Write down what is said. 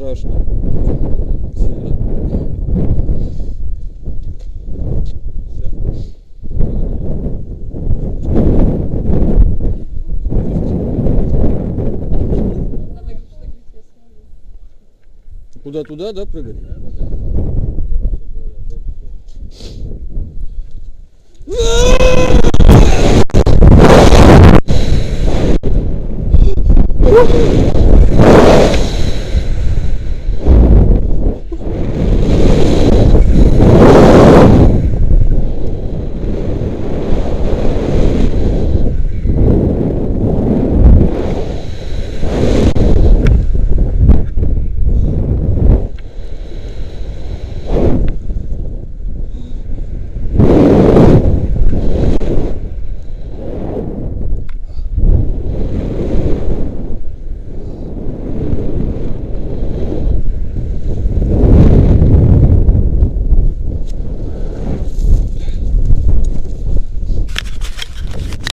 страшно. Сильно. Куда туда, да, прыгать? Oh!